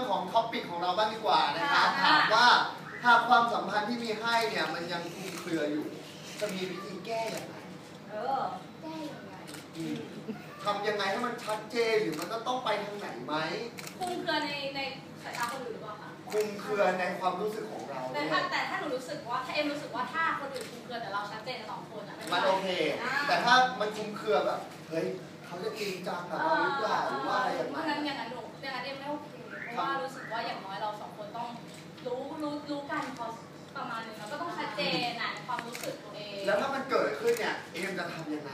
รื่องของท็อปปิกของเราบ้างดีกว่านะครับถามว่าหากความสัมพันธ์ที่มีให้เนี่ยมันยังคลุมเครืออยู่ จะมีวิธีแก้อย่างไรเออแก้อย่างไรทำยังไงให้มันชัดเจนหรือมันจะต้องไปทางไหนไหมคุมเครือในในสายตาคนอื่นหรือเปล่าคะคุมเครือในความรู้สึกของเราแต่ถ้าแต่ถ้าหนูรู้สึกว่าถ้าเอ็มรู้สึกว่าถ้าคนอื่นคุมเครือแต่เราชัดเจนสองคนอะมันโอเคแต่ถ้ามันคลุมเครือแบบเฮ้ยเขาจะจริงจังกับเราหรือเปล่าหรือว่าอะไรอย่างเงี้ย เพราะงั้นอย่างนั้นหนูอย่างนั้นเอ็มไม่โอเค เพราะว่ารู้สึกว่าอย่างน้อยเราสองคนต้องรู้รู้รู้กันพอประมาณนึงแล้วก็ต้องชัดเจนอะในความรู้สึกตัวเองแล้วถ้ามันเกิดขึ้นเนี่ยเอ็มจะทำยังไง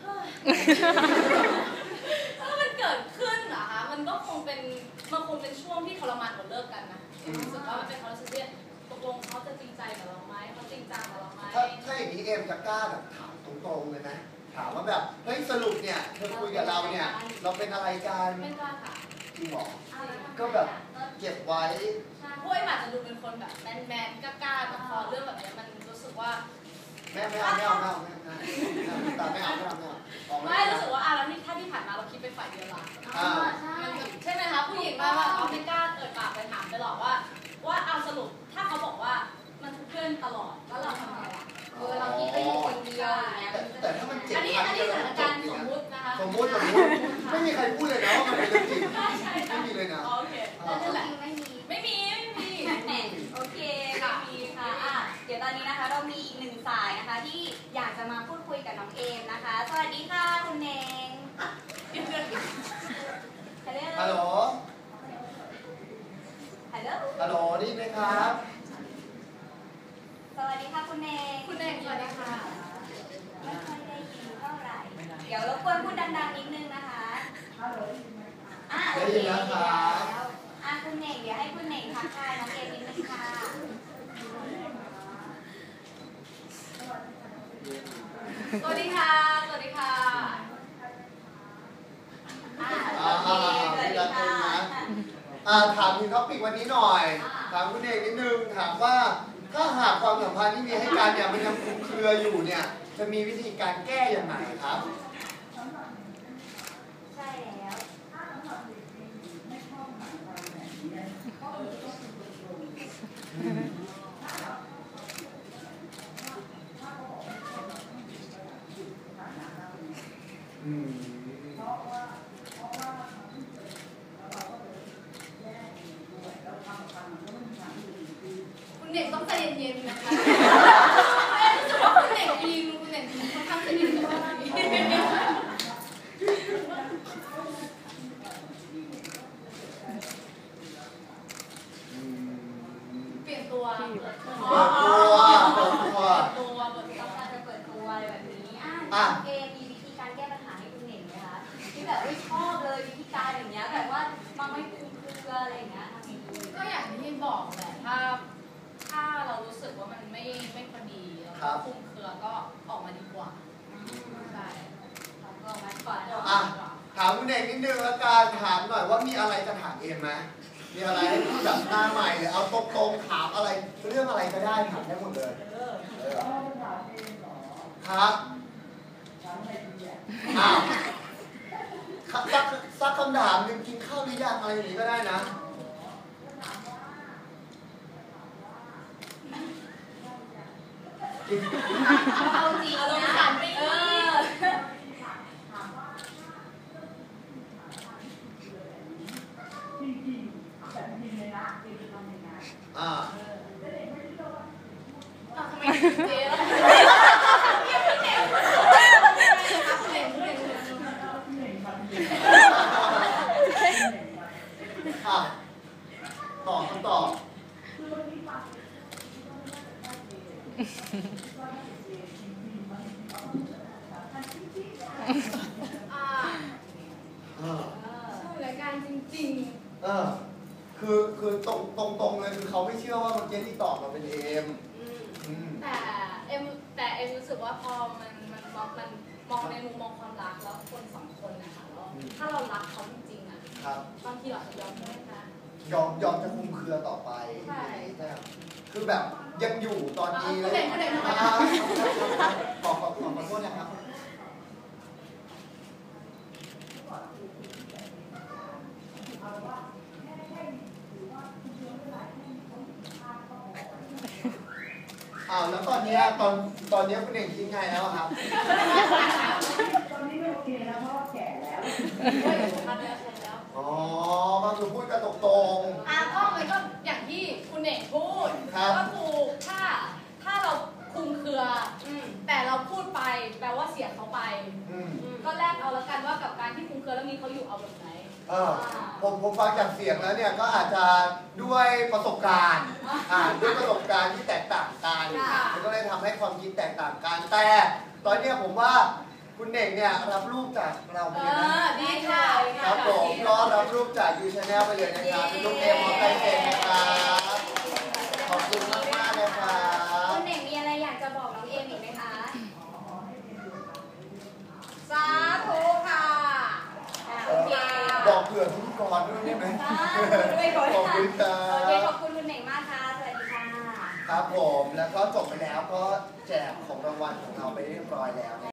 เฮ้ยถ้ามันเกิดขึ้นเหรอคะมันก็คงเป็นมันคงเป็นช่วงที่ทรมานกว่าเลิกกันนะเอ็มรู้สึกว่ามันเป็นความรู้สึกที่ตกลงเขาจะจริงใจกับเราไหมเขาจริงจังกับเราไหมถ้าถ้าอย่างนี้เอ็มจะกล้าแบบถามตรงๆเลยนะถามว่าแบบเฮ้ยสรุปเนี่ยเธอคุยกับเราเนี่ย เราเป็นอะไรกันไม่กล้าค่ะจ ริงเหรอก็แบบเก็บไว้ใช่เพราะไอ้หมาจะดูเป็นคนแบบแมนแมนๆกล้าๆแต่พอเรื่องแบบเนี้ยมันรู้สึกว่า แม่ไม่เอาไม่เอาไม่เอาไม่เอาไม่เอาตาไม่เอาไม่เอาไม่เอาออกไม่รู้สึกว่าอะแล้วที่ถ้าที่ผ่านมาเราคิดไปฝ่ายเดียวละอ่าใช่มันใช่ไหมคะผู้หญิงมาว่าเขาไม่กล้าเอ่ยปากไปถามไปหรอกว่า ว่าเอาสรุปถ้าเขาบอกว่ามันทุกเพื่อนตลอดแล้วเราทำไงล่ะเออเราคิดไปอยู่คนเดียวอย่างเงี้ยแต่แต่ถ้ามันเจ็บอันนี้ครั้งอันเดีนี้ยวสแล้วถานมันจการบณ์จริงอะสมมุตินะคะสมมติสมมติไม่มีใครพูดเลยนะว่ามันเป็นเรื่องจริง อนนี้นะคะเรามีอีกหนึ่งสายนะคะ ที่อยากจะมาพูดคุยกับน้องเอมนะคะ สวัสดีค่ะคุณเนงฮัลโหล ฮัลโหล ฮัลโหล ฮัลโหลได้ยินไหมครับ สวัสดีค่ะคุณเนงคุณเองสวัสดีค่ะ ไม่ค่อยได้ยินเท่าไหร่ เดี๋ยวรบกวนพูดดังๆนิดนึงนะคะอะโอได้เคยินแล้วครับแล้วอะคุณเน่งเดี๋ยวให้คุณเน่งทักทายน้องเอมนิดนึงค่ะ สวัสดีค่ะ สวัสดีค่ะอะอ่าโอเคอ่าสวัสดีค่ะอ่าถามถึงท็อปิกวันนี้หน่อย ถามคุณเอกนิดนึง ถามว่าถ้าหากความสัมพันธ์ที่มีให้กันเนี่ยมันยังคลุมเครืออยู่เนี่ย จะมีวิธีการแก้อย่างไรครับ ใช่แล้ว อืม คุณเด็กต้องใจเย็นๆนะคะเอ้ยรู้สึกว่าคุณเด็กอินคุณเด็กค่อนข้างจะอินกับเรื่องนี้อืมเปลี่ยนตัวเปิดตัวเปิดตัวตัวเปิดตัวเราการจะเปิดตัวอะไรแบบนี้อะ ถามเอ็มไหมมีอะไรให้พูดแบบหน้าใหม่หรือเอาตรงๆถามอะไรเรื่องอะไรก็ได้ถามได้หมดเลยครับอ้าวสักสักคำถามหนึ่งกินข้าวหรือยังอะไรอย่างนี้ก็ได้นะเอาจริงนะ ขันไป เอ อีก อ อ่า อะทำไมถึงเจ๊ล่ะคุณเด็กคุณเด็กคุณเด็กคุณเด็ก อะต่อคำตอบอ่าเออสถานการณ์จริงเออคือคือตรงตรงตรงเลยคือเขาไม่เชื่อว่าเมื่อกี้ที่ตอบมาเป็นเอ็มๆอืมอืม แต่เอ็มแต่เอ็มรู้สึกว่าพอมันมันมองมันมองในมุมมองความรักแล้วคนสองคนนะคะแล้วถ้าเรารักเขาจริงๆอะครับบางทีเราอาจจะยอมให้นะ ยอมยอมจะคุมเครือต่อไปใช่แต่คือแบบยังอยู่ตอนนี้อะคุณเด็กคุณเด็กทำไมอ่าอะขอขอขอขอโทษนะครับ ค อ้าวแล้วตอ นเนี้ยตอนตอนเนี้ยคุณเองคิดไงแล้วอะครับ ตอนนี้ไม่โอเคแล้วเพราะว่าแก่แล้วเฮ้ยชัดแล้วชัดแล้วอ๋อก็คือพูดกันตรงอะก็มันก็อย่างที่คุณเอกพูดครับก็ถูกถ้าถ้าเราคลุมเครืออืมแต่เราพูดไปแปลว่าเสียเขาไปๆอืมก็แลกเอาแล้วกันว่ากับการที่คลุมเครือแล้วมีเขาอยู่เอาแบบไหน เออผมผมฟังจากเสียงแล้วเนี่ยก็อาจจะด้วยประสบการณ์อ่าด้วยประสบการณ์ที่แตกต่างกันค่ะมันก็เลยทำให้ความคิดแตกต่างกันแต่ ตอนเนี้ยผมว่าคุณเน่งเนี่ยรับรูปจากเราไปเอเลยนะอดีค่ะครับผมก็รับรูปจากยูชาแนลไปเลยนะครับเป็นรูปเอ็มของไทยเซ็นนะครับขอบคุณมากมากๆนะครับ คุณเน่งมีอะไรอยากจะบอกน้องเอมอีกไหมคะ สาธุค่ะ อ่า เอ โอ อ เค บอกเผื่อพิธีกรด้วยได้ไหมอ่าด้วยขอขอบค่ะคุณครัโอเคบขอบคุณคุณเน่งมากค่ะ สวัสดีค่ะ ครับผม แล้วก็จบไปแล้วก็แจกของรางวัลของเราไปเรียบร้อยแล้ว